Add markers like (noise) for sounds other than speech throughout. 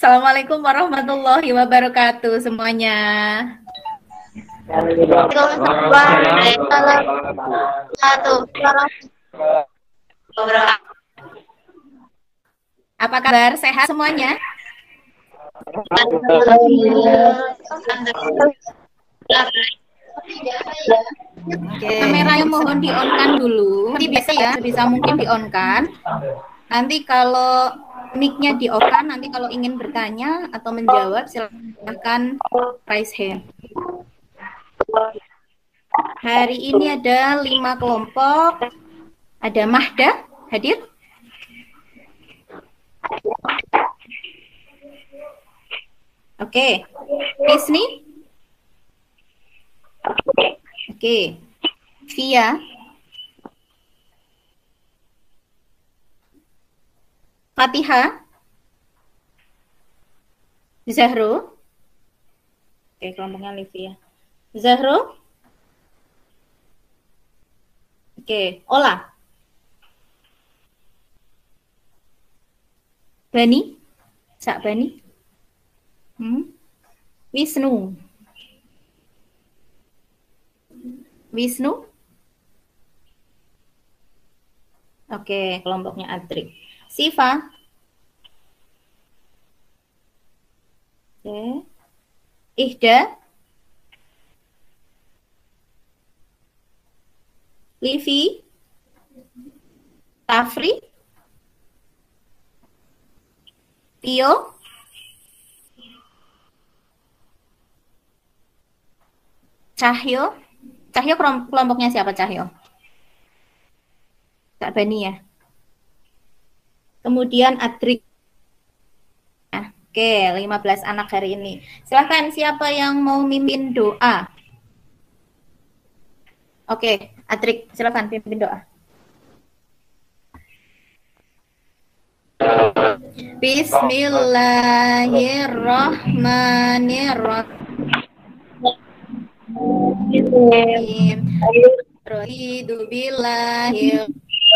Assalamualaikum warahmatullahi wabarakatuh semuanya. Apa kabar? Sehat semuanya? Oke. Kameranya mohon di-on-kan dulu. Nanti biasa ya, bisa mungkin di-on-kan. Nanti kalau mic-nya di-on-kan, nanti kalau ingin bertanya atau menjawab silahkan raise hand. Hari ini ada lima kelompok. Ada Mahda hadir. Oke. Disney. Oke. Via. Fatihah. Zahro. Oke, kelompoknya Livia. Zahro. Oke, Ola. Bani. Sak Bani. Hmm? Wisnu. Wisnu? Oke, kelompoknya Adrik. Siva? Oke. Ihda? Livi? Tafri? Tio? Cahyo? Cahyo kelompoknya siapa Cahyo? Kak Bani ya. Kemudian Adrik. Nah, oke, 15 anak hari ini. Silahkan siapa yang mau mimpin doa? Oke, Adrik, silakan pimpin doa. Bismillahirrahmanirrahim. Raditu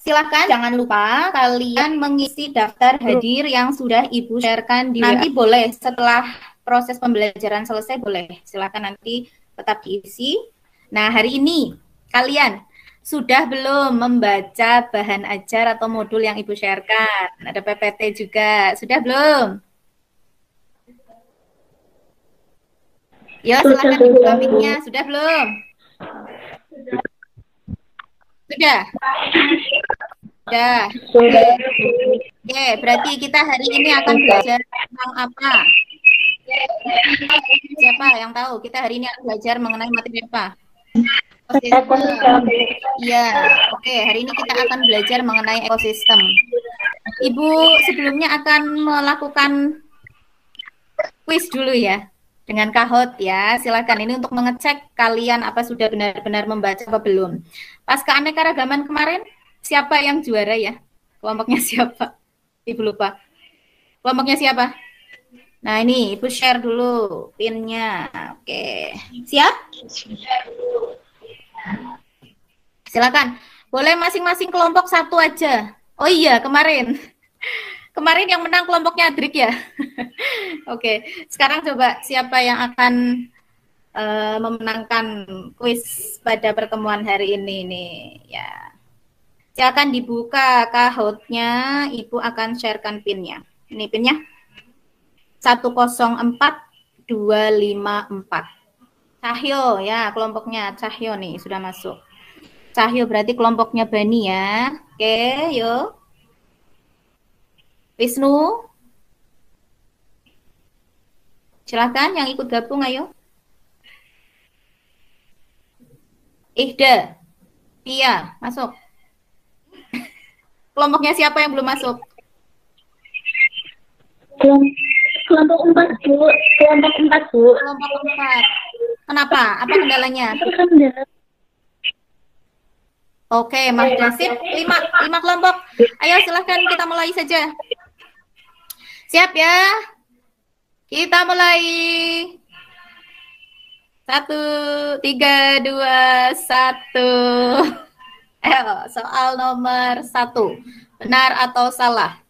Silahkan jangan lupa kalian mengisi daftar hadir yang sudah Ibu sharekan di Nanti boleh setelah proses pembelajaran selesai boleh. Silahkan nanti tetap diisi. Nah, hari ini kalian sudah belum membaca bahan ajar atau modul yang Ibu sharekan? Ada PPT juga. Sudah belum? Ya, silakan dibuka mic-nya. Sudah belum? Sudah? Sudah. Oke, berarti kita hari ini akan belajar tentang apa? Siapa yang tahu? Kita hari ini akan belajar mengenai materi apa? Iya, oke. Hari ini kita akan belajar mengenai ekosistem. Ibu sebelumnya akan melakukan quiz dulu ya dengan kahot ya. Silakan ini untuk mengecek kalian apa sudah benar-benar membaca apa belum. Pas keanekaragaman kemarin siapa yang juara ya? Kelompoknya (laughs) siapa? Ibu lupa. Kelompoknya siapa? Nah ini Ibu share dulu pinnya. Oke. Siap? Silakan. Boleh masing-masing kelompok satu aja. Oh iya, kemarin. (laughs) Kemarin yang menang kelompoknya Adrik ya. (laughs) Oke, sekarang coba siapa yang akan uh, memenangkan kuis pada pertemuan hari ini nih ya. Silakan dibuka kahotnya, Ibu akan sharekan pinnya. Ini pinnya 104254. Cahyo ya, kelompoknya Cahyo nih sudah masuk. Cahyo berarti kelompoknya Bani ya. Oke, yuk. Wisnu. Silakan yang ikut gabung ayo. Ihda. Iya, masuk. Kelompoknya siapa yang belum masuk? Kelompok empat, Bu. Kelompok empat, Bu. Kelompok empat. Kenapa? Apa kendalanya? Kendala. Oke, Mas Dasip, lima, lima kelompok. Ayo silahkan kita mulai saja. Siap ya? Kita mulai. Satu, tiga, dua, satu. (laughs) Ayo, soal nomor satu. Benar atau salah?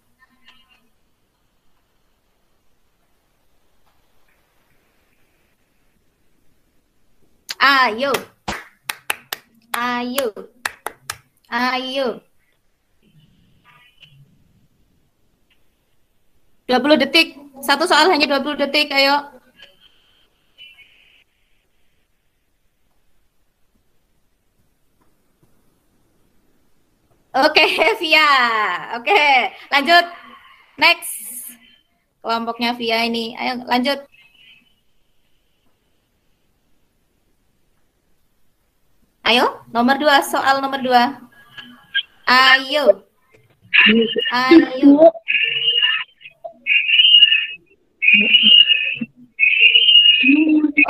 Ayo. Ayo. Ayo. 20 detik. Satu soal hanya 20 detik, ayo. Oke, (laughs) Via. Oke, lanjut. Next. Kelompoknya Via ini. Ayo lanjut. Ayo, nomor dua, soal nomor dua. Ayo. Ayo.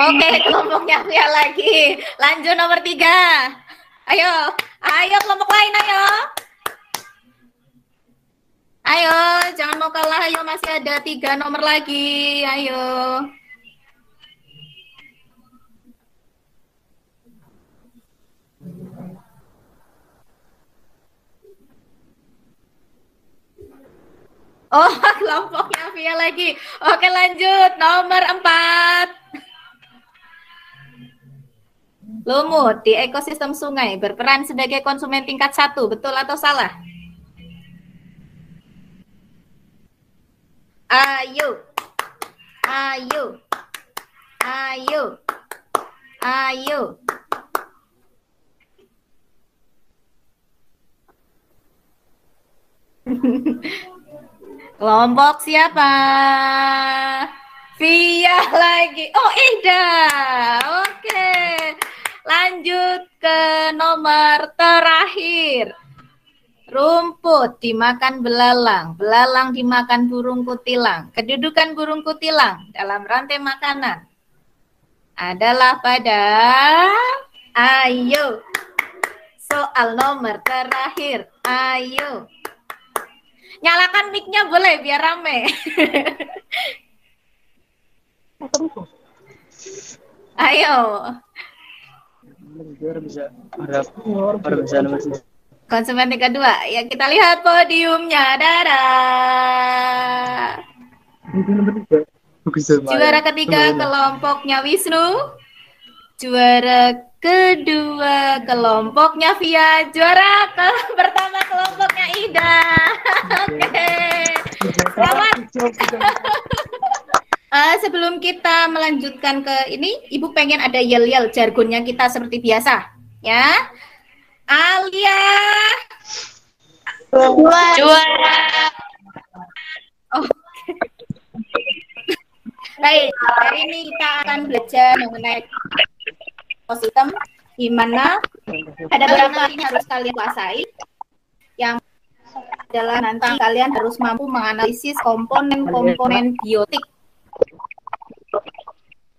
Oke, kelompoknya Via lagi. Lanjut nomor tiga. Ayo, ayo kelompok lain, ayo. Ayo, jangan mau kalah. Ayo, masih ada tiga nomor lagi. Ayo. Oh, (laughs) kelompoknya Via lagi. Oke, lanjut. Nomor empat. Lumut di ekosistem sungai berperan sebagai konsumen tingkat satu. Betul atau salah? Ayo. Ayo. Ayo. Ayo. (laughs) Kelompok siapa? Via lagi. Oh, Ida. Oke. Lanjut ke nomor terakhir. Rumput dimakan belalang, belalang dimakan burung kutilang. Kedudukan burung kutilang dalam rantai makanan adalah pada ayo. Soal nomor terakhir. Ayo. Nyalakan mic-nya boleh biar rame. Ayo. Konsumen yang kedua, ya kita lihat podiumnya. Dadah. Juara ketiga kelompoknya Wisnu. Juara kedua kelompoknya Via. Juara ke pertama kelompoknya Ida. Oke. Selamat. Uh, (laughs) sebelum kita melanjutkan ke ini, Ibu pengen ada yel-yel jargonnya kita seperti biasa, ya. Alia. Juara. Oh. (laughs) Baik, hari ini kita akan belajar mengenai ekosistem di mana ada beberapa yang harus kalian kuasai. Yang adalah nanti kalian harus mampu menganalisis komponen-komponen biotik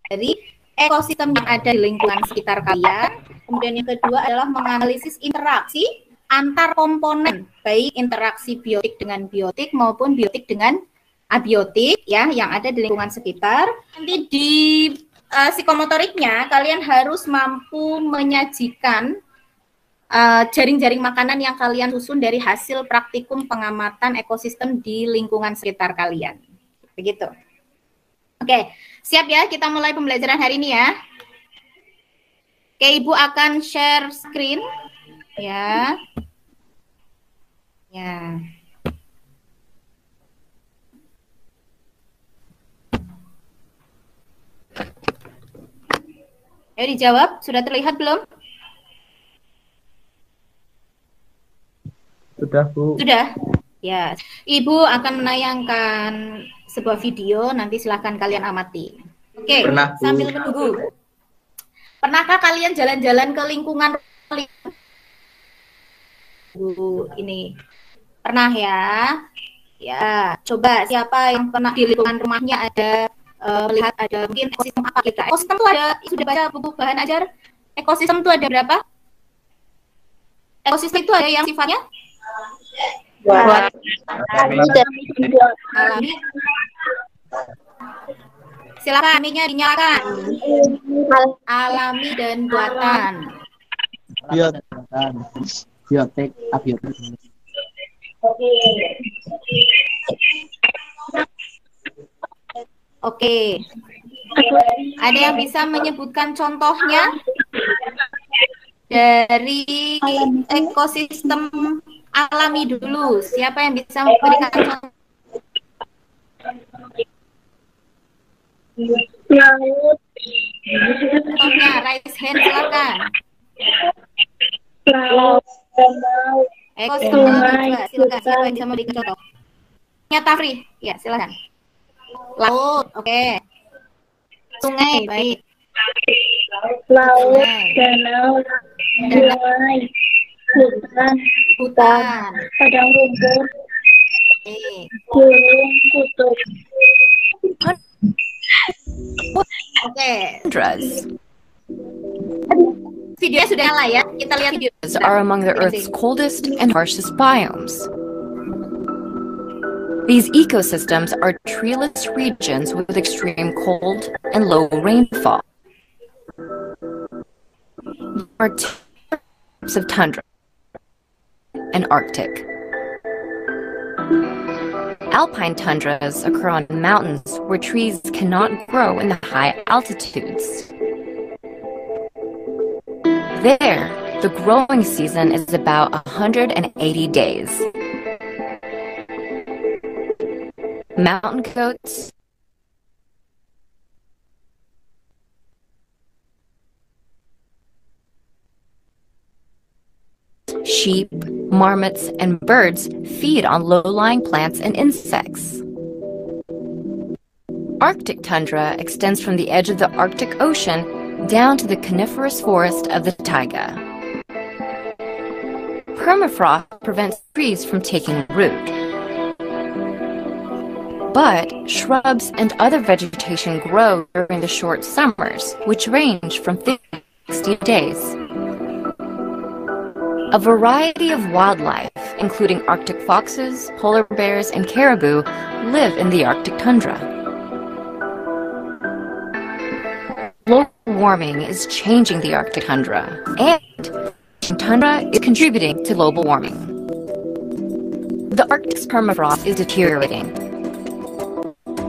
dari ekosistem yang ada di lingkungan sekitar kalian. Kemudian yang kedua adalah menganalisis interaksi antar komponen, baik interaksi biotik dengan biotik maupun biotik dengan abiotik ya yang ada di lingkungan sekitar. Nanti di uh, psikomotoriknya kalian harus mampu menyajikan jaring-jaring uh, makanan yang kalian susun dari hasil praktikum pengamatan ekosistem di lingkungan sekitar kalian. Begitu. Oke, siap ya kita mulai pembelajaran hari ini ya. Oke, Ibu akan share screen ya. Ya. Ayo dijawab, sudah terlihat belum? Sudah, Bu. Sudah. Ya, Ibu akan menayangkan sebuah video, nanti silahkan kalian amati. Oke, Pernah, Bu. sambil menunggu. Pernahkah kalian jalan-jalan ke lingkungan Bu ini? Pernah ya? Ya, coba siapa yang pernah di lingkungan rumahnya ada uh, melihat ada mungkin ekosistem apa kita? Ekosistem itu ada sudah baca buku bahan ajar. Ekosistem itu ada berapa? Ekosistem itu ada yang sifatnya Buat alami. Silakan mic-nya dinyalakan. Alami dan buatan. biotek biotek abiotek Oke. Ada yang bisa menyebutkan contohnya dari ekosistem alami dulu? Siapa yang bisa memberikan contoh? laut contohnya? Raise hand silakan. laut Ekosistem coba silakan. Siapa yang bisa memberikan contoh? Nyata free. Ya, silakan. Laut, oke. Sungai, baik. laut danau sungai hutan Hutan. padang rumput gunung kutub Oke. Tundras Videonya sudah nyala ya. Kita lihat video. are among the Earth's coldest and harshest biomes. These ecosystems are treeless regions with extreme cold and low rainfall. There are types of tundra and Arctic. Alpine tundras occur on mountains where trees cannot grow in the high altitudes. There, the growing season is about 180 days. Mountain goats, sheep, marmots, and birds feed on low lying plants and insects. Arctic tundra extends from the edge of the Arctic Ocean down to the coniferous forest of the taiga. Permafrost prevents trees from taking root. But shrubs and other vegetation grow during the short summers, which range from 50 to 60 days. A variety of wildlife, including Arctic foxes, polar bears, and caribou, live in the Arctic tundra. Global warming is changing the Arctic tundra, and tundra is contributing to global warming. The Arctic's permafrost is deteriorating,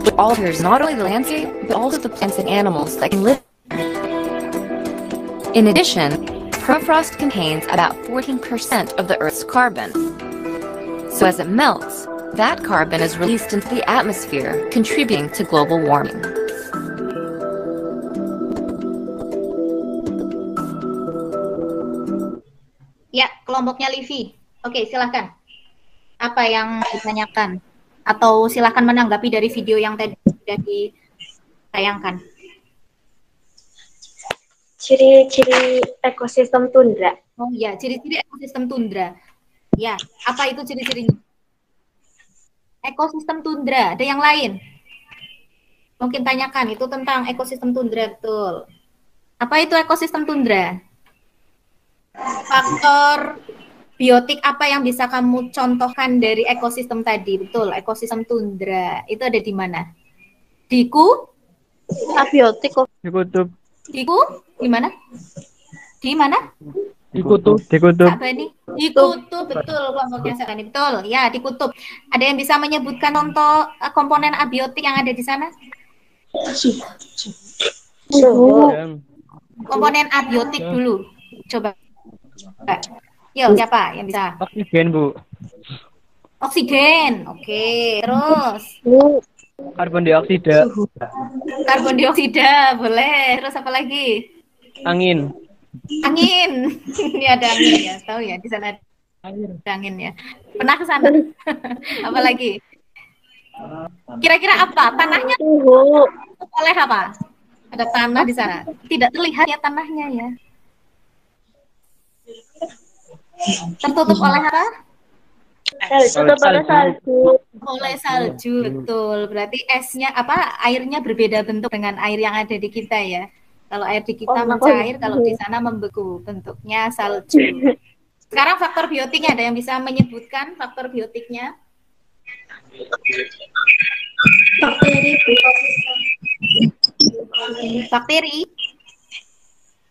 which alters not only the landscape, but also the plants and animals that can live. In addition, permafrost contains about 14% of the Earth's carbon. So as it melts, that carbon is released into the atmosphere, contributing to global warming. Ya, kelompoknya Livi. Oke, silahkan. Apa yang ditanyakan? Atau silahkan menanggapi dari video yang tadi sudah ditayangkan. ciri-ciri ekosistem tundra Oh iya, ciri-ciri ekosistem tundra. Ya, apa itu ciri-cirinya? Ekosistem tundra, ada yang lain? Mungkin tanyakan, itu tentang ekosistem tundra, betul. Apa itu ekosistem tundra? Faktor biotik apa yang bisa kamu contohkan dari ekosistem tadi? Betul, ekosistem tundra. Itu ada di mana? Diku? abiotik kok di kutub Diku? Di mana? Di mana? di kutub di kutub Kak Bani? Di kutub, betul kelompoknya Sakani. Betul, ya di kutub. Ada yang bisa menyebutkan contoh eh, komponen abiotik yang ada di sana? suhu Komponen abiotik dulu. Coba. Yo, siapa yang bisa? oksigen bu Oksigen. Oke, terus karbon dioksida karbon dioksida, boleh. Terus apa lagi? angin Angin. (laughs) Ini ada angin ya, tahu ya di sana ada angin ya. Pernah ke sana? (laughs) apa lagi? Kira-kira apa? Tanahnya oleh apa? Ada tanah di sana. Tidak terlihat ya tanahnya ya. Tertutup oleh apa? Salju atau pakai salju? oleh salju betul. Berarti esnya apa airnya berbeda bentuk dengan air yang ada di kita ya? Kalau air di kita Oh, mencair kalau di sana membeku bentuknya salju. Sekarang faktor biotiknya ada yang bisa menyebutkan faktor biotiknya? Bakteri. bakteri?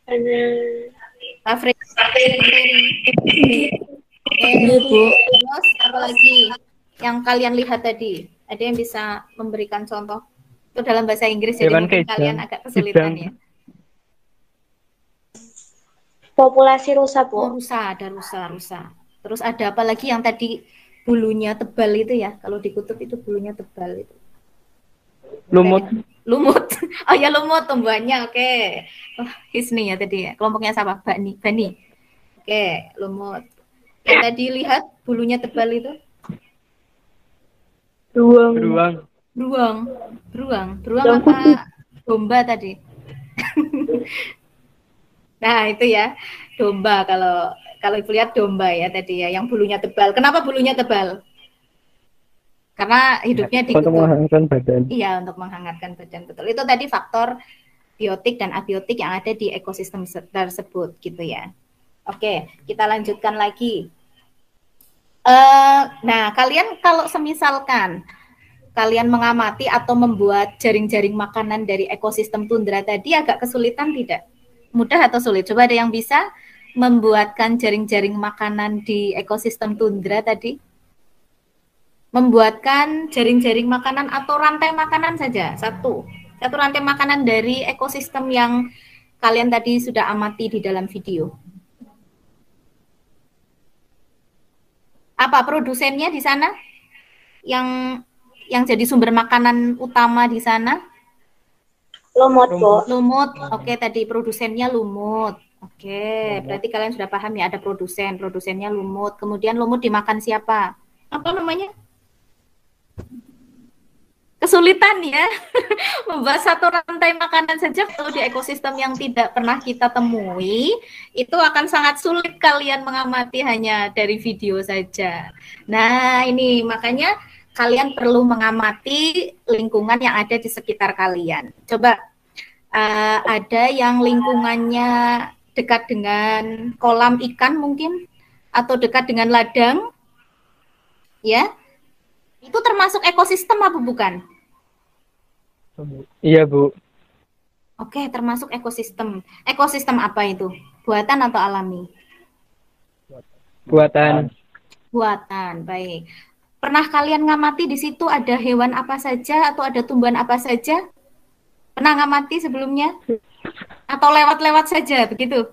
Karena bakteri bakteri Oke, terus apa lagi yang kalian lihat tadi ada yang bisa memberikan contoh itu dalam bahasa Inggris jadi mungkin kejang. kalian agak kesulitan Kejang. ya populasi rusa, Oh, Bu. rusa, ada rusa, rusa. Terus ada apa lagi yang tadi bulunya tebal itu ya? Kalau dikutub itu bulunya tebal itu. Lumut. Lumut. (laughs) Oh ya lumut tumbuhannya. Oke. Oh, Hisni ya tadi ya. Kelompoknya siapa? Bani. Bani. Oke, lumut. Yang tadi lihat bulunya tebal itu? Beruang. Beruang. Beruang. Beruang. Beruang Beruang apa domba tadi? (laughs) nah, itu ya. Domba kalau kalau Ibu lihat domba ya tadi ya yang bulunya tebal. Kenapa bulunya tebal? Karena hidupnya di Untuk menghangatkan badan. Iya, untuk menghangatkan badan betul. Itu tadi faktor biotik dan abiotik yang ada di ekosistem se- tersebut gitu ya. Oke, kita lanjutkan lagi. Eh, nah, kalian kalau semisalkan kalian mengamati atau membuat jaring-jaring makanan dari ekosistem tundra tadi agak kesulitan tidak? Mudah atau sulit? Coba ada yang bisa membuatkan jaring-jaring makanan di ekosistem tundra tadi? Membuatkan jaring-jaring makanan atau rantai makanan saja, satu. Satu rantai makanan dari ekosistem yang kalian tadi sudah amati di dalam video. Apa produsennya di sana? Yang yang jadi sumber makanan utama di sana? Lumut, Bu. Lumut. Oke, tadi produsennya lumut. Oke, berarti kalian sudah paham ya ada produsen, produsennya lumut. Kemudian lumut dimakan siapa? Apa namanya? Kesulitan ya (laughs) membuat satu rantai makanan saja kalau di ekosistem yang tidak pernah kita temui itu akan sangat sulit kalian mengamati hanya dari video saja. Nah, ini makanya kalian perlu mengamati lingkungan yang ada di sekitar kalian. Coba eh, ada yang lingkungannya dekat dengan kolam ikan mungkin atau dekat dengan ladang, ya? Itu termasuk ekosistem apa bukan? Iya, Bu. Oke, termasuk ekosistem. Ekosistem apa itu? Buatan atau alami? Buatan. Buatan, baik. Pernah kalian ngamati di situ ada hewan apa saja atau ada tumbuhan apa saja? Pernah ngamati sebelumnya? Atau lewat-lewat saja begitu?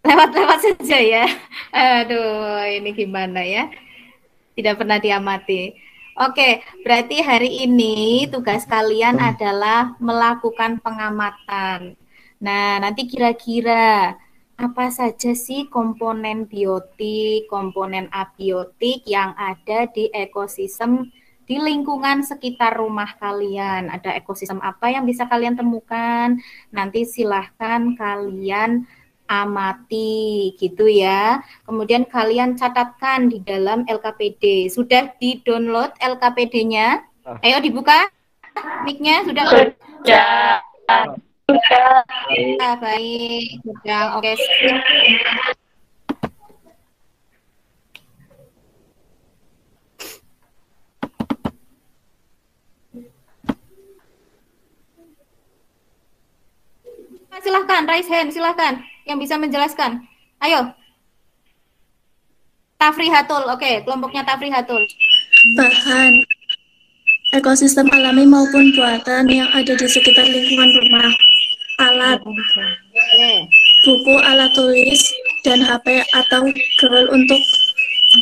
Lewat-lewat saja ya. (laughs) Aduh, ini gimana ya? Tidak pernah diamati. Oke, berarti hari ini tugas kalian adalah melakukan pengamatan. Nah, nanti kira-kira apa saja sih komponen biotik, komponen abiotik yang ada di ekosistem di lingkungan sekitar rumah kalian? Ada ekosistem apa yang bisa kalian temukan? Nanti silahkan kalian amati gitu ya. Kemudian kalian catatkan di dalam LKPD. Sudah di-download LKPD-nya? Ayo dibuka mic-nya sudah. Ya. Ah, baik, sudah. Oke. sip. Silahkan, raise hand, silahkan. Yang bisa menjelaskan. Ayo. Tafri Hatul, oke, kelompoknya Tafri Hatul. bahan ekosistem alami maupun buatan yang ada di sekitar lingkungan rumah, alat, buku, alat tulis, dan HP atau Google untuk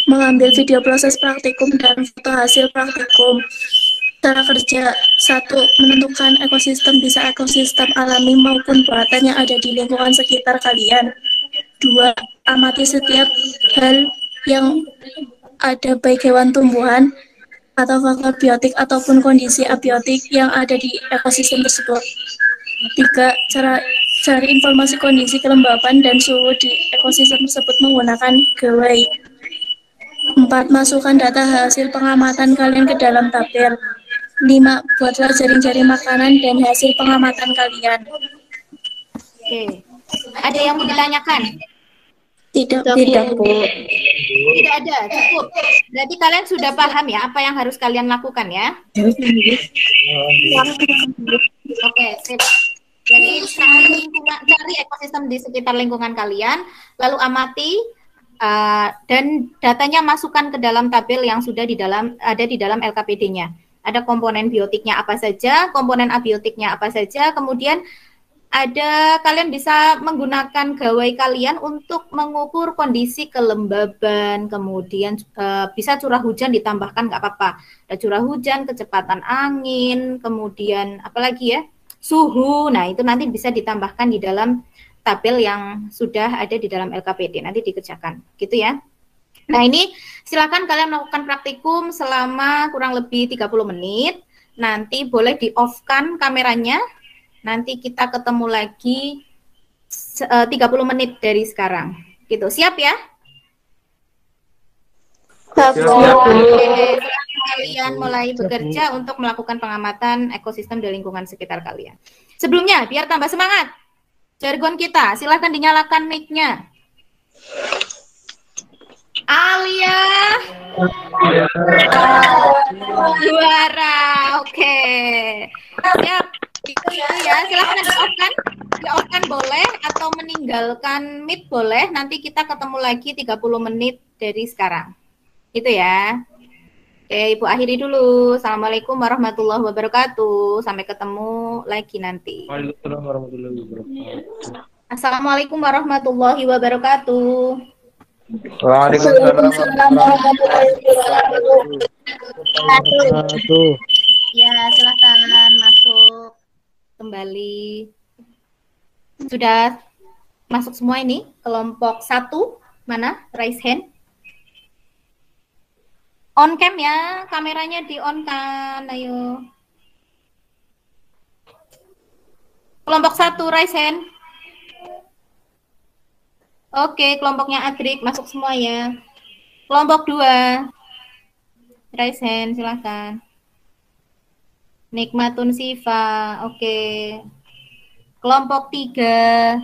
mengambil video proses praktikum dan foto hasil praktikum. Cara kerja satu menentukan ekosistem bisa ekosistem alami maupun buatan yang ada di lingkungan sekitar kalian. Dua, amati setiap hal yang ada baik hewan tumbuhan atau faktor biotik ataupun kondisi abiotik yang ada di ekosistem tersebut. Tiga, cara cari informasi kondisi kelembapan dan suhu di ekosistem tersebut menggunakan gawai. Empat, masukkan data hasil pengamatan kalian ke dalam tabel. Lima, buatlah jaring-jaring makanan dan hasil pengamatan kalian. Oke. Ada yang mau ditanyakan? Tidak, Tidak, Bu. Tidak ada, cukup. Berarti kalian sudah paham ya apa yang harus kalian lakukan ya? Oke, sip. Jadi cari lingkungan, cari ekosistem di sekitar lingkungan kalian, lalu amati uh, dan datanya masukkan ke dalam tabel yang sudah di dalam ada di dalam LKPD-nya. Ada komponen biotiknya apa saja, komponen abiotiknya apa saja, kemudian ada kalian bisa menggunakan gawai kalian untuk mengukur kondisi kelembaban, kemudian uh, bisa curah hujan ditambahkan nggak apa-apa. Ada curah hujan, kecepatan angin, kemudian apalagi ya suhu. Nah itu nanti bisa ditambahkan di dalam tabel yang sudah ada di dalam LKPD. Nanti dikerjakan, gitu ya. Nah ini silakan kalian melakukan praktikum selama kurang lebih 30 menit. Nanti boleh di off-kan kameranya Nanti kita ketemu lagi uh, 30 menit dari sekarang. Gitu. Siap ya? Siap. Oke, silakan kalian mulai bekerja untuk melakukan pengamatan ekosistem di lingkungan sekitar kalian. Sebelumnya, biar tambah semangat, jargon kita, silakan dinyalakan mic-nya. Alia, juara, oke, siap. Itu ya, silahkan di off kan, di off kan boleh atau meninggalkan meet boleh. Nanti kita ketemu lagi 30 menit dari sekarang. Itu ya. Oke, Ibu akhiri dulu. Assalamualaikum warahmatullahi wabarakatuh. Sampai ketemu lagi nanti. Waalaikumsalam warahmatullahi wabarakatuh. Assalamualaikum warahmatullahi wabarakatuh. Ya, silahkan masuk kembali. Sudah masuk semua ini kelompok satu mana? Raise hand. On cam ya, kameranya di on kan, ayo. Kelompok satu raise hand. Oke, kelompoknya Adrik masuk semua ya. Kelompok dua, raise hand silahkan. Nikmatun Sifa, oke. Kelompok tiga,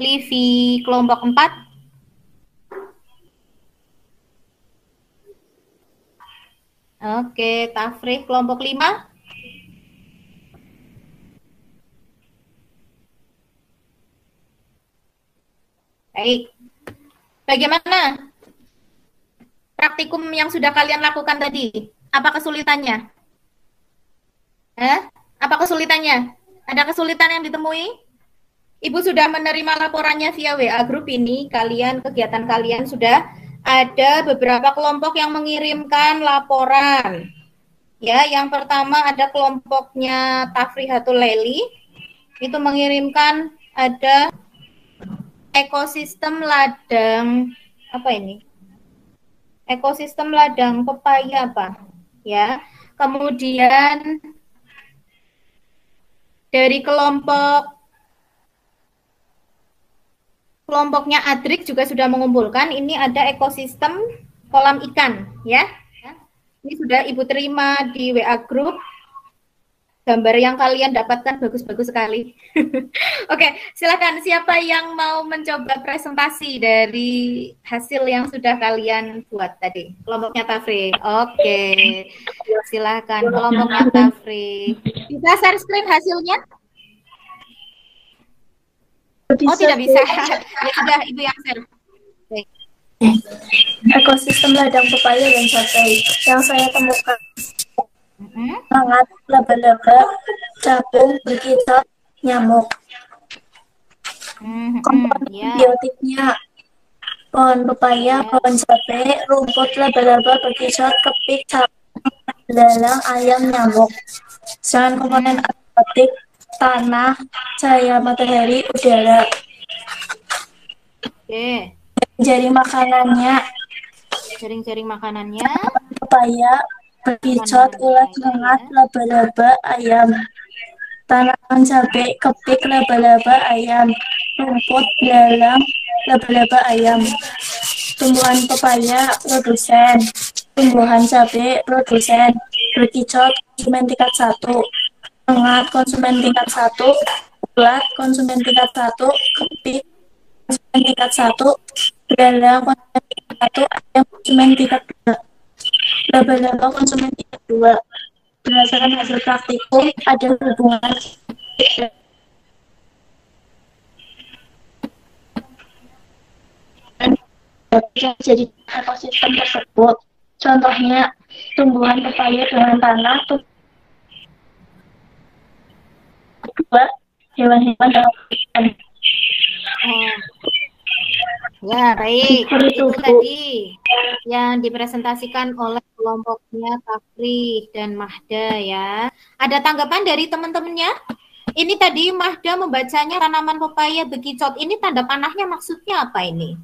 Livi, kelompok empat. Oke, Tafrih, kelompok lima. Baik. Bagaimana praktikum yang sudah kalian lakukan tadi? Apa kesulitannya? Eh? Apa kesulitannya? Ada kesulitan yang ditemui? Ibu sudah menerima laporannya via WA grup ini. Kalian kegiatan kalian sudah ada beberapa kelompok yang mengirimkan laporan. Ya, yang pertama ada kelompoknya Tafrihatul Leli. Itu mengirimkan ada ekosistem ladang apa ini? Ekosistem ladang pepaya apa? Ya. Kemudian dari kelompok kelompoknya Adrik juga sudah mengumpulkan ini ada ekosistem kolam ikan ya. Ini sudah Ibu terima di WA group gambar yang kalian dapatkan bagus-bagus sekali. (laughs) Oke, silakan siapa yang mau mencoba presentasi dari hasil yang sudah kalian buat tadi? Kelompoknya Tafri. Oke, silakan kelompoknya Tafri. Bisa share screen hasilnya? Oh tidak bisa. (laughs) ya sudah Ibu yang share. Baik. Ekosistem ladang pepaya dan cabai yang saya temukan. Sangat laba-laba, capung, berkicau, nyamuk. Mhm, Komponen Ya. biotiknya pohon pepaya, pohon cabai, rumput, laba-laba, berkicau, kepik, capung, belalang, ayam, nyamuk. Sedangkan komponen abiotik tanah, cahaya matahari, udara. Oke. Jari makanannya Jaring-jaring makanannya. pepaya, berkicot, ulat, lengat, laba-laba, ayam. Tanaman cabai, kepik, laba-laba, ayam. Rumput, belalang, laba-laba ayam. Tumbuhan pepaya produsen. Tumbuhan cabai produsen. Berkicot konsumen tingkat satu. Mengat konsumen tingkat satu. Ulat konsumen tingkat satu. Kepik konsumen tingkat satu. Belalang konsumen tingkat satu. Ayam konsumen tingkat dua. Laba-laba konsumen tingkat dua. Berdasarkan hasil praktikum, ada hubungan jadi ekosistem tersebut. Contohnya, tumbuhan pepaya dengan tanah, kedua, hewan-hewan dalam. Ya, baik. Itu tadi yang dipresentasikan oleh kelompoknya Tafri dan Mahda ya. Ada tanggapan dari teman-temannya? Ini tadi Mahda membacanya tanaman pepaya bekicot. Ini tanda panahnya maksudnya apa ini?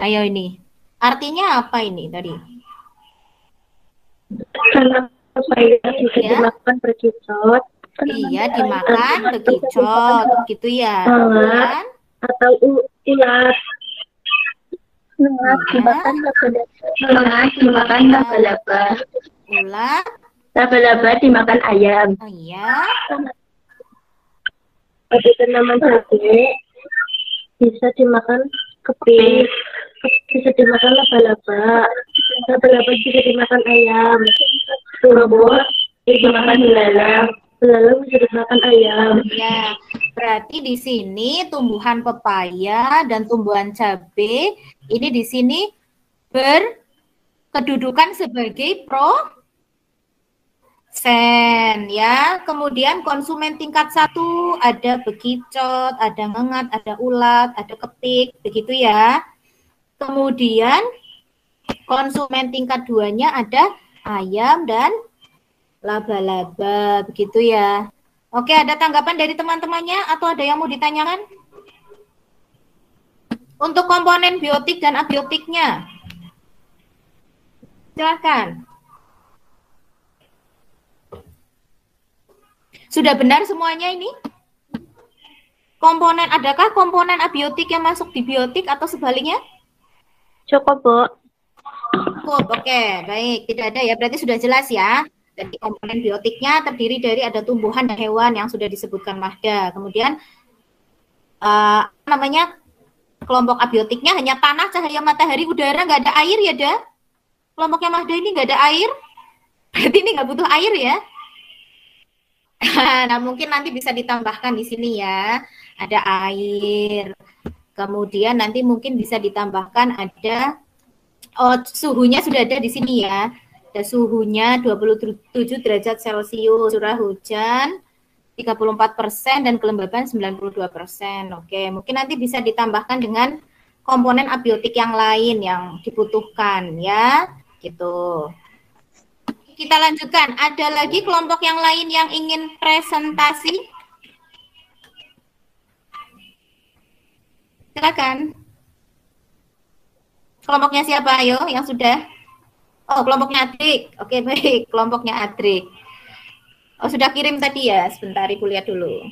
Ayo ini. Artinya apa ini tadi? Karena pepaya bisa Ya. dimakan berkicot. Iya, dimakan bekicot gitu ya. Kan? Atau u- ulat. Iya. dimakan laba-laba. Ulat dimakan laba-laba. Dimakan ayam. Oh iya. Pada tanaman cabai bisa dimakan kepik. Bisa dimakan laba-laba. Laba-laba bisa dimakan ayam. Rumput bisa dimakan belalang. Belalang bisa dimakan ayam. Ya, berarti di sini tumbuhan pepaya dan tumbuhan cabai ini di sini berkedudukan sebagai pro sen ya. Kemudian konsumen tingkat satu ada bekicot, ada ngengat, ada ulat, ada kepik, begitu ya. Kemudian konsumen tingkat duanya ada ayam dan laba-laba, begitu ya. Oke, ada tanggapan dari teman-temannya atau ada yang mau ditanyakan? Untuk komponen biotik dan abiotiknya. Silakan. Sudah benar semuanya ini? Komponen adakah komponen abiotik yang masuk di biotik atau sebaliknya? Cukup, Bu. Cukup, oke, baik. Tidak ada ya, berarti sudah jelas ya. Jadi komponen biotiknya terdiri dari ada tumbuhan dan hewan yang sudah disebutkan Mahda. Kemudian apa namanya kelompok abiotiknya hanya tanah, cahaya matahari, udara, nggak ada air ya, Da? Kelompoknya Mahda ini nggak ada air? Berarti ini nggak butuh air ya? (laughs) nah, mungkin nanti bisa ditambahkan di sini ya. Ada air. Kemudian nanti mungkin bisa ditambahkan ada oh suhunya sudah ada di sini ya. Suhunya 27 derajat Celcius, curah hujan 34% dan kelembaban 92%. Oke, mungkin nanti bisa ditambahkan dengan komponen abiotik yang lain yang dibutuhkan ya. Gitu. Kita lanjutkan. Ada lagi kelompok yang lain yang ingin presentasi? Silakan. Kelompoknya siapa? Ayo, yang sudah. Oh, kelompoknya Adrik. Oke, baik. (laughs) Kelompoknya Adrik. Oh, sudah kirim tadi ya. Sebentar, Ibu lihat dulu.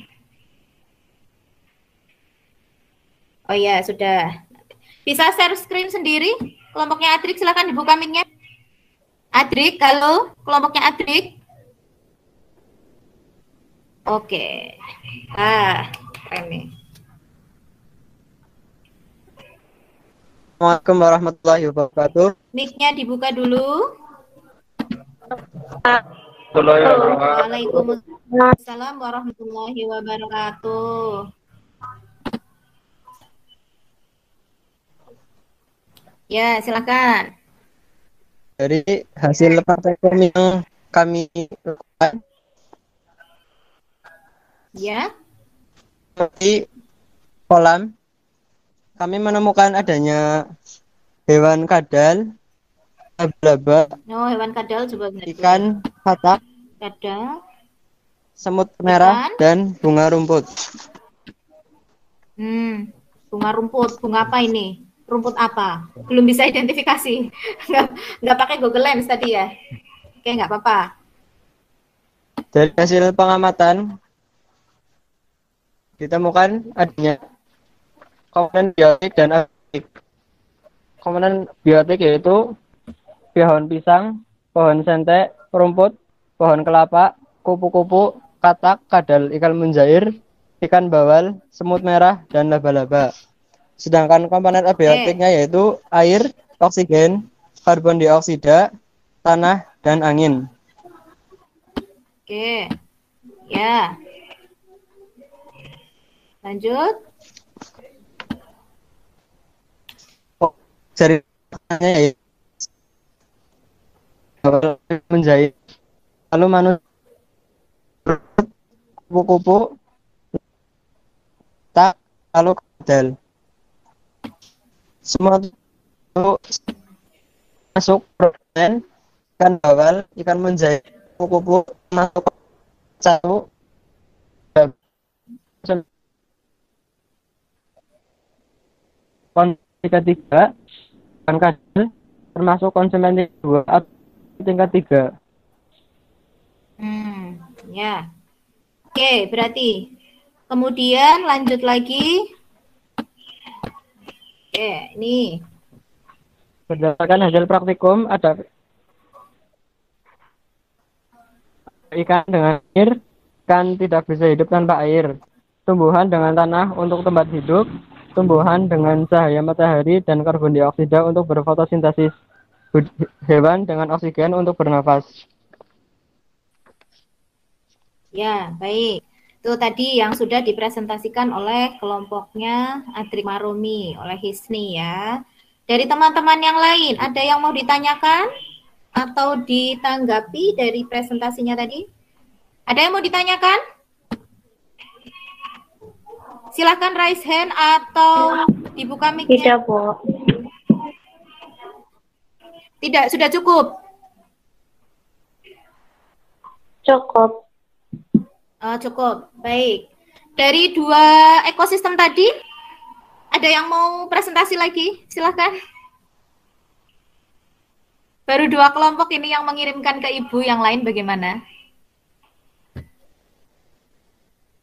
Oh ya, sudah. Bisa share screen sendiri? Kelompoknya Adrik, silakan dibuka mic-nya. Adrik, halo. Kelompoknya Adrik. Oke. Ah, keren nih. Assalamualaikum warahmatullahi wabarakatuh. Mic-nya dibuka dulu. Waalaikumsalam. Warahmatullahi wabarakatuh. Ya, silakan. Dari hasil praktekum yang kami lakukan Ya. di kolam, kami menemukan adanya hewan kadal, laba-laba, Oh, hewan kadal coba benar. ikan katak, kadal. semut merah, Ikan. dan bunga rumput. Hmm, bunga rumput. Bunga apa ini? Rumput apa? Belum bisa identifikasi. (laughs) Nggak, nggak pakai Google Lens tadi ya? Oke, nggak apa-apa. Dari hasil pengamatan, ditemukan adanya komponen biotik dan abiotik. Komponen biotik yaitu pohon pisang, pohon sentek, rumput, pohon kelapa, kupu-kupu, katak, kadal, ikan menjair, ikan bawal, semut merah, dan laba-laba. Sedangkan komponen abiotiknya yaitu air, oksigen, karbon dioksida, tanah, dan angin. Oke. Ya. Lanjut. Jaringannya yaitu menjahit. Lalu manusia kupu-kupu tak lalu kadal. Semua itu masuk protein ikan bawal, ikan menjahit, kupu-kupu masuk satu konsumen ketiga ikan kadal termasuk konsumen kedua atau tingkat tiga. Hmm, ya. Oke, berarti kemudian lanjut lagi. Oke, ini Berdasarkan hasil praktikum ada ikan dengan air, ikan tidak bisa hidup tanpa air, tumbuhan dengan tanah untuk tempat hidup, tumbuhan dengan cahaya matahari dan karbon dioksida untuk berfotosintesis, hewan dengan oksigen untuk bernafas. Ya, baik. Itu tadi yang sudah dipresentasikan oleh kelompoknya Adri Marumi oleh Hisni ya. Dari teman-teman yang lain, ada yang mau ditanyakan atau ditanggapi dari presentasinya tadi? Ada yang mau ditanyakan? Silahkan raise hand atau dibuka mic Tidak, Bu. Tidak, sudah cukup. Cukup. Oh, cukup. Baik. Dari dua ekosistem tadi, ada yang mau presentasi lagi? Silahkan. Baru dua kelompok ini yang mengirimkan ke ibu, yang lain bagaimana?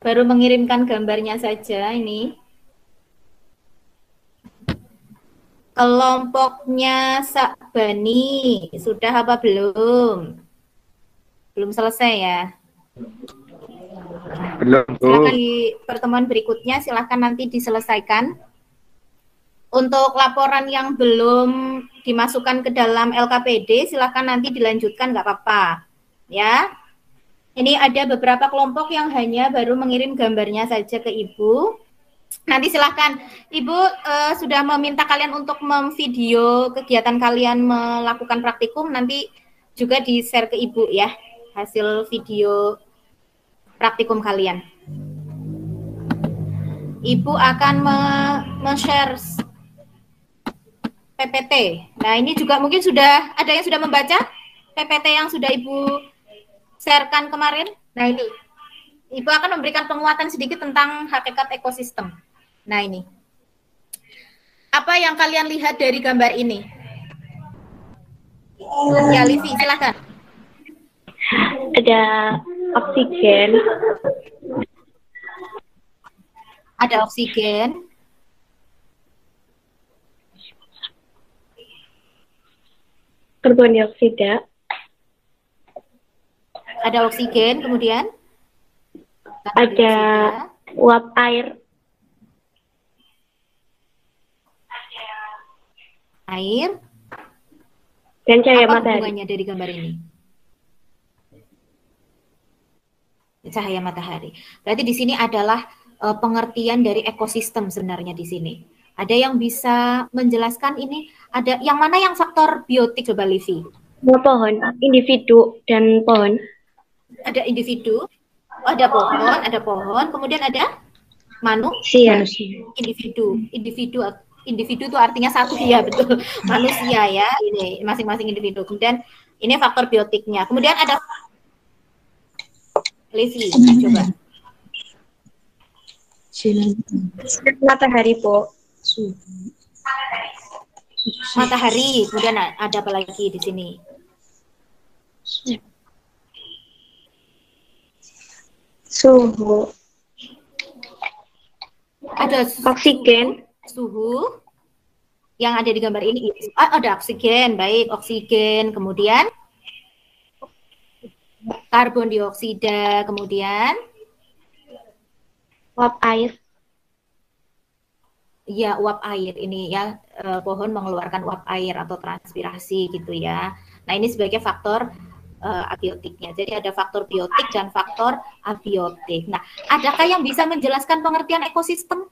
Baru mengirimkan gambarnya saja ini. Kelompoknya Sakbani, sudah apa belum? Belum selesai ya? Belum. Silakan di pertemuan berikutnya silahkan nanti diselesaikan. Untuk laporan yang belum dimasukkan ke dalam LKPD silahkan nanti dilanjutkan nggak apa-apa. Ya. Ini ada beberapa kelompok yang hanya baru mengirim gambarnya saja ke Ibu. Nanti silahkan Ibu eh, sudah meminta kalian untuk memvideo kegiatan kalian melakukan praktikum nanti juga di-share ke Ibu ya hasil video praktikum kalian. Ibu akan me- me-share s- PPT. Nah, ini juga mungkin sudah ada yang sudah membaca PPT yang sudah Ibu sharekan kemarin. Nah, ini. Ibu akan memberikan penguatan sedikit tentang hakikat ekosistem. Nah, ini. Apa yang kalian lihat dari gambar ini? Ya, Livi, silakan. Ada oksigen, Ada oksigen, karbon dioksida, ada oksigen, kemudian ada uap air, air. dan cahaya Apa matahari. hubungannya dari gambar ini? Cahaya matahari. Berarti di sini adalah eh, pengertian dari ekosistem sebenarnya di sini. Ada yang bisa menjelaskan ini? Ada yang mana yang faktor biotik coba Livi? Dua pohon, individu dan pohon. Ada individu, ada pohon, ada pohon, kemudian ada Sia. individu. Individu individu itu artinya satu ya betul. (laughs) Manusia ya ini masing-masing individu. Kemudian ini faktor biotiknya. Kemudian ada Livi coba. Matahari, Bu. matahari kemudian ada apa lagi di sini Suhu. ada Oksigen. suhu yang ada di gambar ini. Ah, ada oksigen, baik oksigen, kemudian karbon dioksida, kemudian uap air ya uap air ini ya eh, pohon mengeluarkan uap air atau transpirasi gitu ya. Nah ini sebagai faktor uh, abiotiknya. Jadi ada faktor biotik dan faktor abiotik. Nah adakah yang bisa menjelaskan pengertian ekosistem?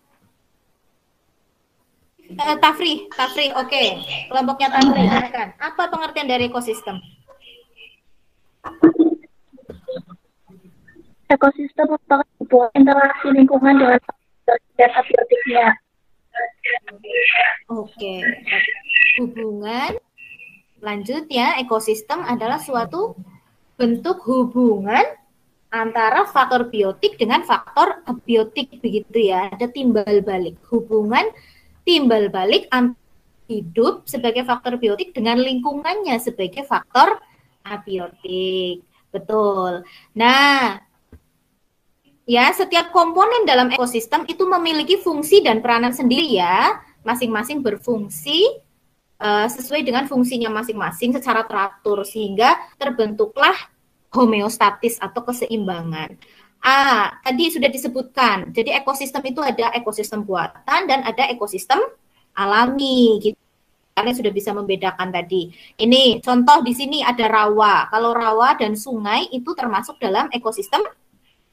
Uh, Tafri, Tafri, oke, okay. kelompoknya Tafri, silakan. Apa pengertian dari ekosistem? ekosistem merupakan hubungan interaksi lingkungan dengan dan abiotiknya. Oke, hubungan lanjut ya, ekosistem adalah suatu bentuk hubungan antara faktor biotik dengan faktor abiotik begitu ya. Ada timbal balik, hubungan timbal balik antara hidup sebagai faktor biotik dengan lingkungannya sebagai faktor abiotik. Betul. Nah, ya setiap komponen dalam ekosistem itu memiliki fungsi dan peranan sendiri ya masing-masing berfungsi uh, sesuai dengan fungsinya masing-masing secara teratur sehingga terbentuklah homeostatis atau keseimbangan. Ah, tadi sudah disebutkan. Jadi ekosistem itu ada ekosistem buatan dan ada ekosistem alami gitu. Kalian sudah bisa membedakan tadi. Ini contoh di sini ada rawa. Kalau rawa dan sungai itu termasuk dalam ekosistem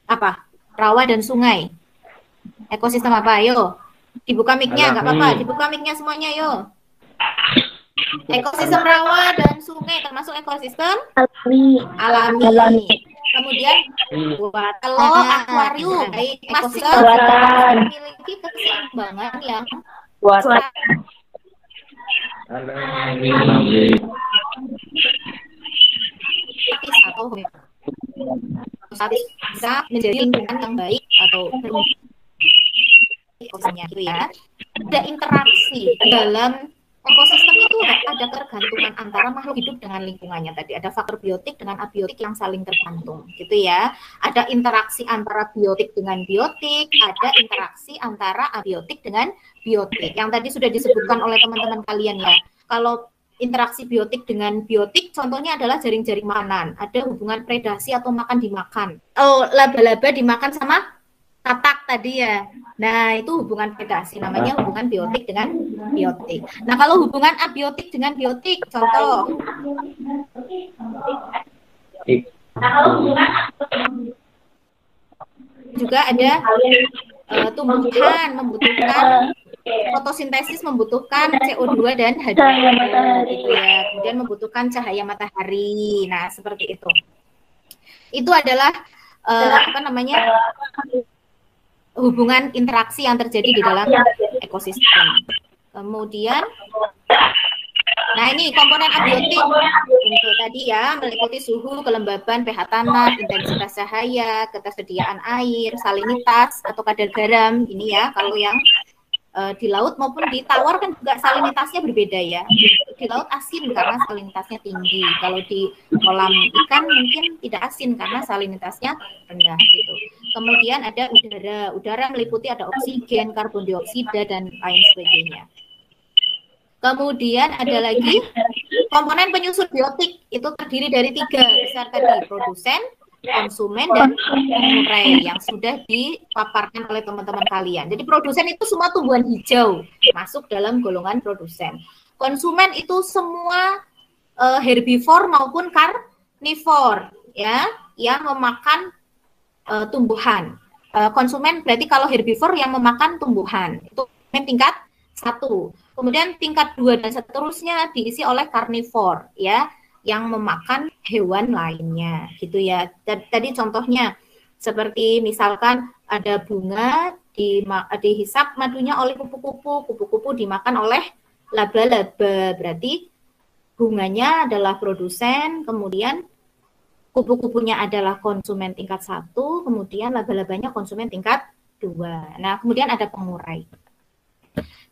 apa? rawa dan sungai. Ekosistem apa? Ayo. Dibuka mic-nya, nggak apa-apa. Dibuka mic-nya semuanya, yo. Ekosistem rawa dan sungai termasuk ekosistem alami. Alami. alami. Kemudian buat kalau akuarium, baik ekosistem memiliki keseimbangan yang buatan. atau bisa menjadi lingkungan yang baik atau ekosistemnya gitu ya. Ada interaksi dalam ekosistem itu ada ketergantungan antara makhluk hidup dengan lingkungannya tadi. Ada faktor biotik dengan abiotik yang saling tergantung, gitu ya. Ada interaksi antara biotik dengan biotik, ada interaksi antara abiotik dengan biotik. Yang tadi sudah disebutkan oleh teman-teman kalian ya. Kalau interaksi biotik dengan biotik contohnya adalah jaring-jaring makanan. Ada hubungan predasi atau makan dimakan. Oh, laba-laba dimakan sama tatak tadi ya. Nah, itu hubungan predasi namanya hubungan biotik dengan biotik. Nah, kalau hubungan abiotik dengan biotik contoh juga ada uh, tumbuhan membutuhkan fotosintesis membutuhkan CO2 dan H2 gitu ya. Kemudian membutuhkan cahaya matahari. Nah, seperti itu. Itu adalah uh, apa namanya? Hubungan interaksi yang terjadi di dalam ekosistem. Kemudian Nah, ini komponen abiotik untuk tadi ya, meliputi suhu, kelembaban, pH tanah, intensitas cahaya, ketersediaan air, salinitas atau kadar garam. Ini ya, kalau yang uh, di laut maupun di tawar kan juga salinitasnya berbeda ya. Di laut asin karena salinitasnya tinggi. Kalau di kolam ikan mungkin tidak asin karena salinitasnya rendah gitu. Kemudian ada udara. Udara meliputi ada oksigen, karbon dioksida dan lain sebagainya. Kemudian ada lagi komponen penyusun biotik itu terdiri dari tiga besar tadi produsen, konsumen dan pengurai yang sudah dipaparkan oleh teman-teman kalian. Jadi produsen itu semua tumbuhan hijau masuk dalam golongan produsen. Konsumen itu semua uh, herbivore maupun karnivor ya yang memakan uh, tumbuhan. Uh, konsumen berarti kalau herbivore yang memakan tumbuhan itu tingkat satu. Kemudian tingkat dua dan seterusnya diisi oleh karnivor ya yang memakan hewan lainnya gitu ya. Tadi contohnya seperti misalkan ada bunga di dihisap madunya oleh kupu-kupu, kupu-kupu dimakan oleh laba-laba. Berarti bunganya adalah produsen, kemudian kupu-kupunya adalah konsumen tingkat satu, kemudian laba-labanya konsumen tingkat dua. Nah, kemudian ada pengurai.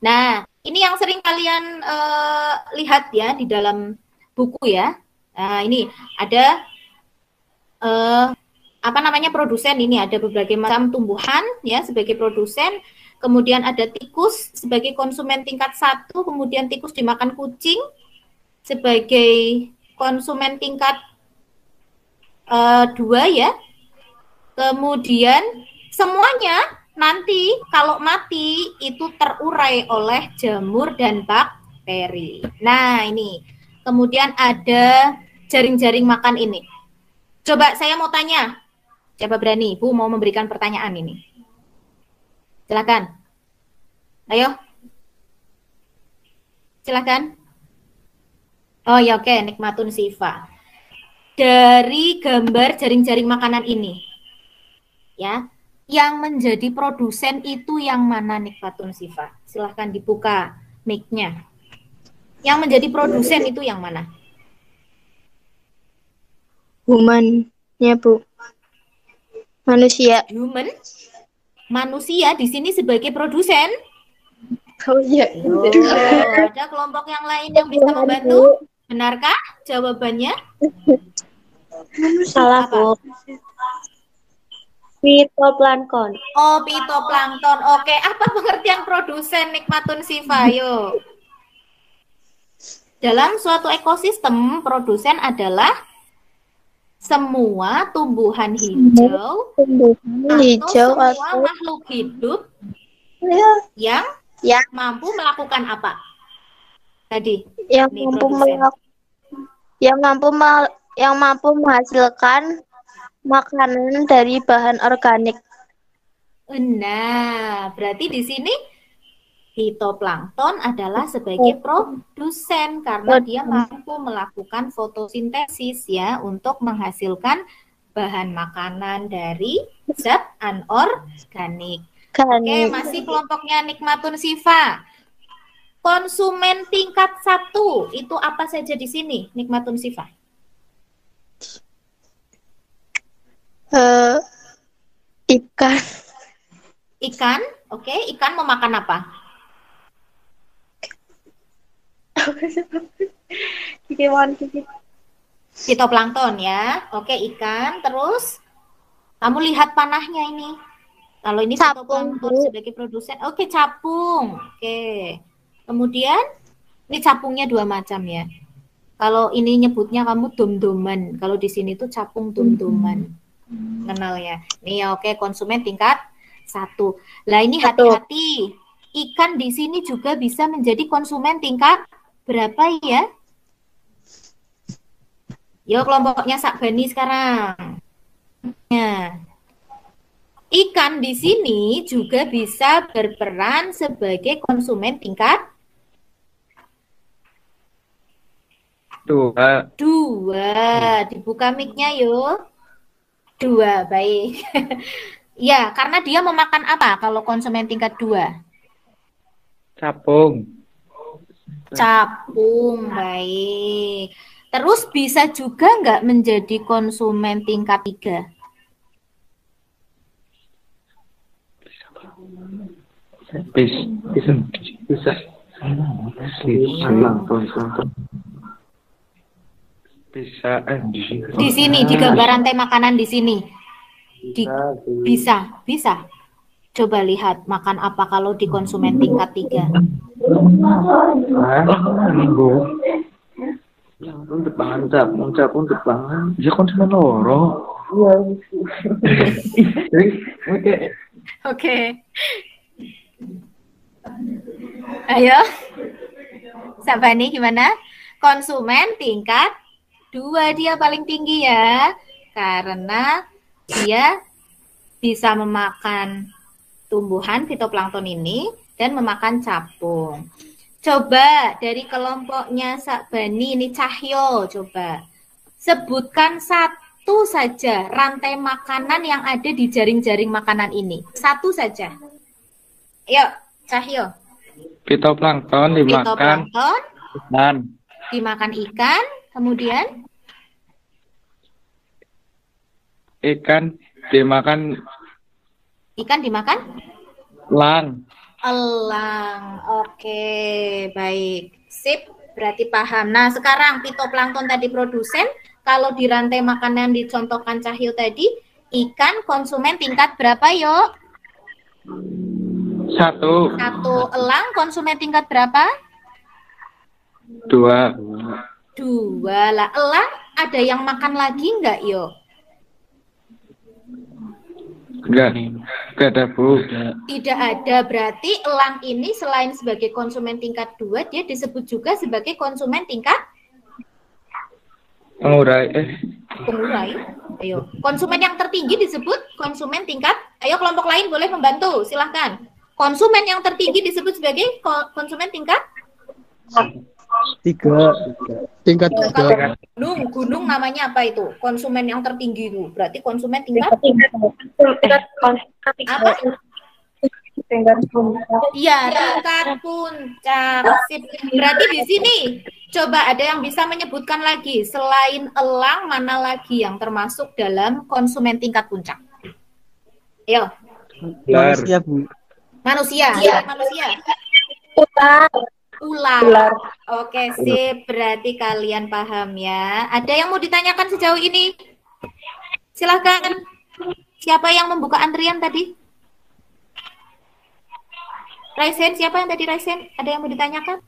Nah, ini yang sering kalian uh, lihat ya di dalam buku ya. Nah, ini ada uh, apa namanya produsen ini ada berbagai macam tumbuhan ya sebagai produsen. Kemudian ada tikus sebagai konsumen tingkat satu, kemudian tikus dimakan kucing sebagai konsumen tingkat uh, dua ya. Kemudian semuanya nanti kalau mati itu terurai oleh jamur dan bakteri. Nah ini, kemudian ada jaring-jaring makan ini. Coba saya mau tanya, siapa berani? Bu mau memberikan pertanyaan ini. Silakan. Ayo. Silakan. Oh ya oke, okay. nikmatun sifa. Dari gambar jaring-jaring makanan ini, ya, yang menjadi produsen itu yang mana nikmatun sifa? Silahkan dibuka mic-nya. Yang menjadi produsen itu yang mana? Human-nya Bu. Manusia. Human? Manusia di sini sebagai produsen? Oh iya. Oh, ada kelompok yang lain yang bisa membantu? Benarkah jawabannya? Salah, Bu. Fitoplankton. Oh, fitoplankton. Oke, apa pengertian produsen nikmatun sifayo? Dalam suatu ekosistem, produsen adalah semua tumbuhan hijau, tumbuhan hijau atau semua atau... makhluk hidup ya. yang ya. mampu melakukan apa? Tadi. Yang mampu melakukan yang mampu yang mampu menghasilkan makanan dari bahan organik. Nah, berarti di sini fitoplankton adalah sebagai produsen karena dia mampu melakukan fotosintesis ya untuk menghasilkan bahan makanan dari zat anorganik. Oke, masih kelompoknya nikmatun sifa. Konsumen tingkat satu itu apa saja di sini, Nikmatun Sifa? Uh, ikan. Ikan, oke. Okay. Ikan mau (laughs) makan apa? Fitoplankton ya. Oke, ikan. Terus kamu lihat panahnya ini. Kalau ini capung, sebagai produsen. Oke, capung. Oke. Kemudian ini capungnya dua macam ya. Kalau ini nyebutnya kamu dom-doman. Kalau di sini tuh capung dom-doman. Kenal ya. Nih ya oke konsumen tingkat satu. Lah ini hati-hati. Ikan di sini juga bisa menjadi konsumen tingkat berapa ya? Yo kelompoknya Sakbani sekarang. Ya. Ikan di sini juga bisa berperan sebagai konsumen tingkat Dua. Dua. Dibuka mic-nya yuk. Dua, baik. (laughs) ya, karena dia memakan apa kalau konsumen tingkat dua? Capung. Capung, baik. Terus bisa juga nggak menjadi konsumen tingkat tiga? Bisa. Bisa. Bisa. Bisa bisa eh, di sini. Di sini di gambar rantai makanan di sini. Di, bisa, bisa. Coba lihat makan apa kalau di konsumen tingkat tiga. Ah, yang pun depan cap, cap pun depan. Ya konsumen loro. Iya. Oke. Oke. Ayo. Sabani gimana? Konsumen tingkat Dua dia paling tinggi ya. Karena dia bisa memakan tumbuhan fitoplankton ini dan memakan capung. Coba dari kelompoknya Sakbani ini Cahyo coba. Sebutkan satu saja rantai makanan yang ada di jaring-jaring makanan ini. Satu saja. Yuk, Cahyo. Fitoplankton dimakan. Fitoplankton. Ikan. Dimakan ikan, Kemudian? Ikan dimakan. Ikan dimakan? Elang. Elang. Oke, baik. Sip, berarti paham. Nah, sekarang fitoplankton tadi produsen, kalau di rantai makanan dicontohkan Cahyo tadi, ikan konsumen tingkat berapa, yuk? Satu. Satu elang konsumen tingkat berapa? Dua. Dua lah. Elang ada yang makan lagi nggak yo? Enggak. Enggak ada, Bu. Tidak ada. Berarti elang ini selain sebagai konsumen tingkat dua, dia disebut juga sebagai konsumen tingkat Pengurai. Eh, pengurai. Ayo, konsumen yang tertinggi disebut konsumen tingkat. Ayo kelompok lain boleh membantu, silahkan. Konsumen yang tertinggi disebut sebagai ko- konsumen tingkat. Tiga. Tingkat Tuh, tiga. kalau gunung, gunung namanya apa itu? Konsumen yang tertinggi itu. Berarti konsumen tingkat apa? tingkat puncak. Iya, tingkat puncak. Sip. Berarti di sini coba ada yang bisa menyebutkan lagi selain elang mana lagi yang termasuk dalam konsumen tingkat puncak? Ayo, Manusia, Bu. manusia, selain manusia. Ular. Ular. Ular. Oke, sip. Berarti kalian paham ya. Ada yang mau ditanyakan sejauh ini? Silahkan. Siapa yang membuka antrian tadi? Raisen, siapa yang tadi Raisen? Ada yang mau ditanyakan?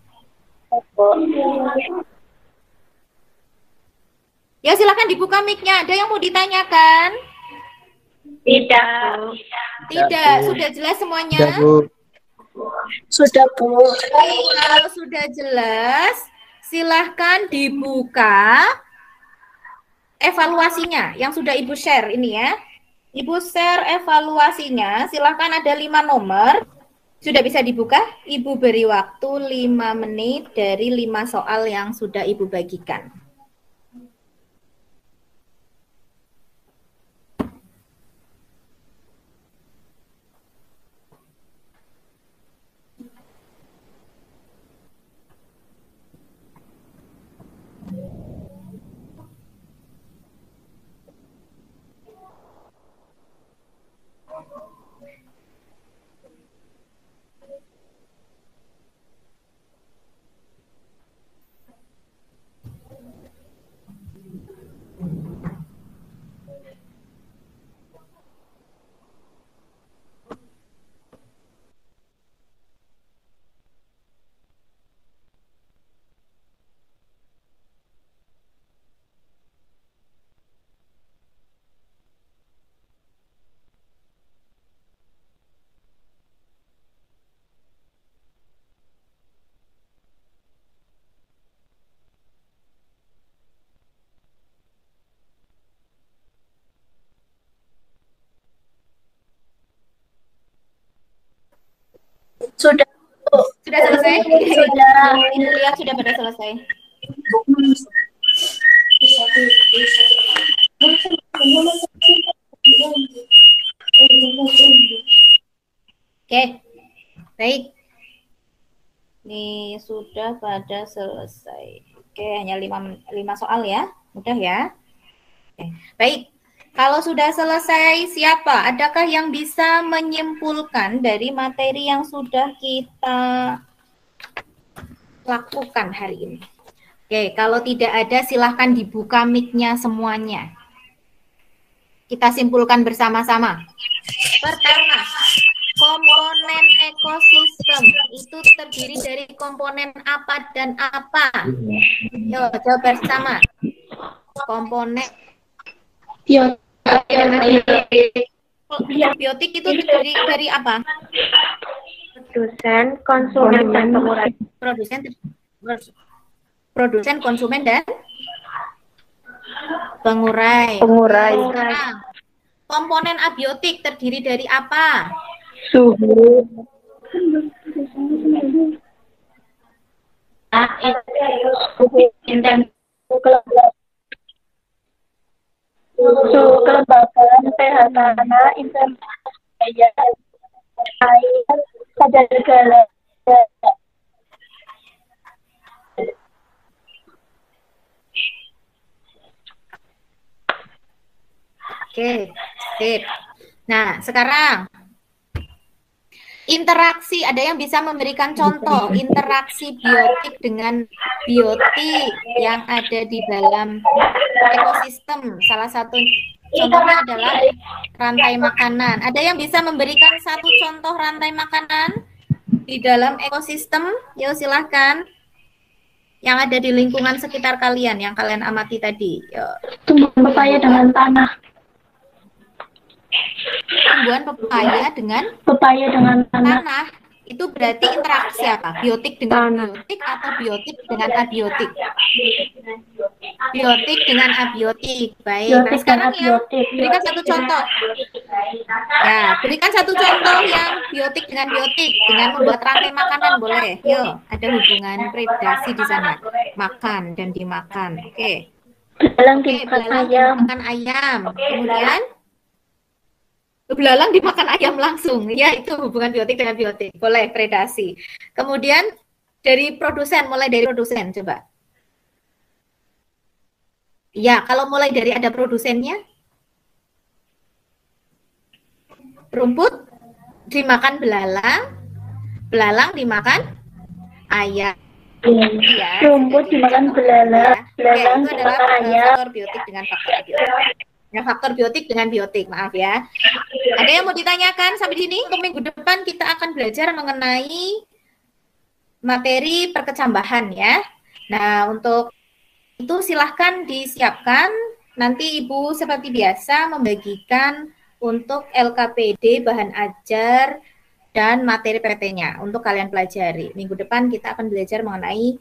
Ya silakan dibuka mic-nya. Ada yang mau ditanyakan? Tidak. Tidak, sudah jelas semuanya? Tidak, Bu. Sudah, Bu. Kalau sudah jelas, silahkan dibuka evaluasinya yang sudah Ibu share ini ya. Ibu share evaluasinya, silahkan ada lima nomor. Sudah bisa dibuka? Ibu beri waktu lima menit dari lima soal yang sudah Ibu bagikan. Sudah. Sudah pada selesai. Oke, baik. Ini sudah pada selesai. Oke, hanya lima, lima soal ya. Mudah ya. Oke, baik. Kalau sudah selesai, siapa? Adakah yang bisa menyimpulkan dari materi yang sudah kita lakukan hari ini? Oke, kalau tidak ada, silahkan dibuka mic-nya semuanya. Kita simpulkan bersama-sama. Pertama, komponen ekosistem itu terdiri dari komponen apa dan apa? Yuk, jawab bersama. Komponen Bio. biotik itu terdiri dari apa? Produsen, konsumen, dan pengurai. Produsen, produsen, konsumen dan pengurai. Pengurai. Sekarang, komponen abiotik terdiri dari apa? Suhu. Suhu kelembagaan pH tanah, intensitas air, garam. Oke, sip. Nah, sekarang interaksi ada yang bisa memberikan contoh interaksi biotik dengan biotik yang ada di dalam ekosistem. Salah satu contohnya adalah rantai makanan. Ada yang bisa memberikan satu contoh rantai makanan di dalam ekosistem? Yo silahkan. Yang ada di lingkungan sekitar kalian, yang kalian amati tadi. Yo. Tumbuhan pepaya dengan tanah. Tumbuhan pepaya dengan Pepaya dengan tanah. tanah itu berarti interaksi apa? Biotik dengan biotik atau biotik dengan abiotik? Biotik dengan abiotik. Baik. Nah, Biotik sekarang abiotik. berikan satu contoh. Ya, berikan satu contoh yang biotik dengan biotik dengan membuat rantai makanan boleh. Yo, ada hubungan predasi di sana. Makan dan dimakan. Oke. Belalang dimakan belalang ayam. dimakan ayam. Kemudian belalang dimakan ayam langsung. Ya, itu hubungan biotik dengan biotik. Boleh predasi. Kemudian dari produsen, mulai dari produsen coba. Ya, kalau mulai dari ada produsennya, rumput dimakan belalang, belalang dimakan ayam. Ya, Rumput dimakan belalang. Ya. Belalang Oke, itu adalah dimakan eh, ayam. faktor biotik dengan faktor abiotik. Ya, faktor biotik dengan biotik, maaf ya. Ada yang mau ditanyakan sampai sini? Untuk minggu depan kita akan belajar mengenai materi perkecambahan ya. Nah, untuk itu silahkan disiapkan. Nanti Ibu seperti biasa membagikan untuk LKPD, bahan ajar, dan materi PT-nya untuk kalian pelajari. Minggu depan kita akan belajar mengenai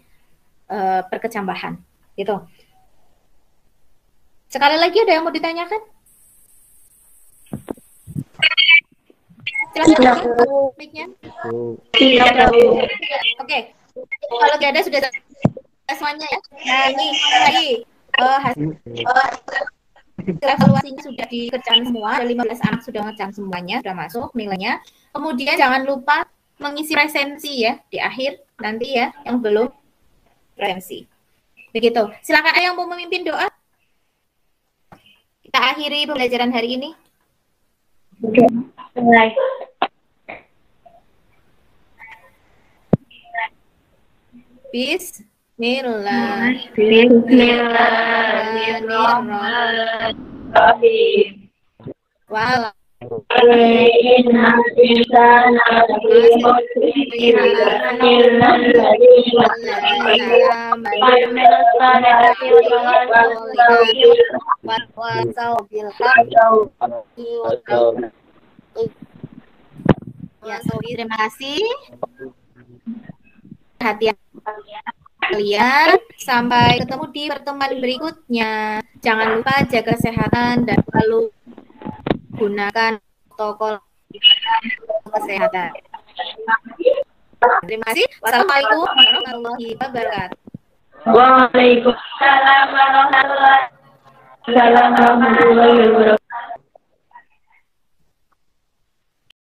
eh, perkecambahan. Gitu. Sekali lagi ada yang mau ditanyakan? Silakan. Tidak tahu. Oke. Kalau tidak ada sudah semuanya ya. Nah, ini tadi eh, hasil evaluasinya sudah dikerjakan semua. Ada 15 anak sudah ngerjakan semuanya, sudah masuk nilainya. Kemudian jangan lupa mengisi resensi ya di akhir nanti ya yang belum resensi. Begitu. Silakan yang mau memimpin doa. Kita akhiri pembelajaran hari ini. Oke. Mulai. Bismillah. Bismillahirrahmanirrahim. Insana Ya, Sobi, terima kasih. Perhatian kalian. Sampai ketemu di pertemuan berikutnya. Jangan lupa jaga kesehatan dan selalu gunakan protokol kesehatan. Terima kasih. Wassalamualaikum warahmatullahi wabarakatuh. Waalaikumsalam warahmatullahi wabarakatuh.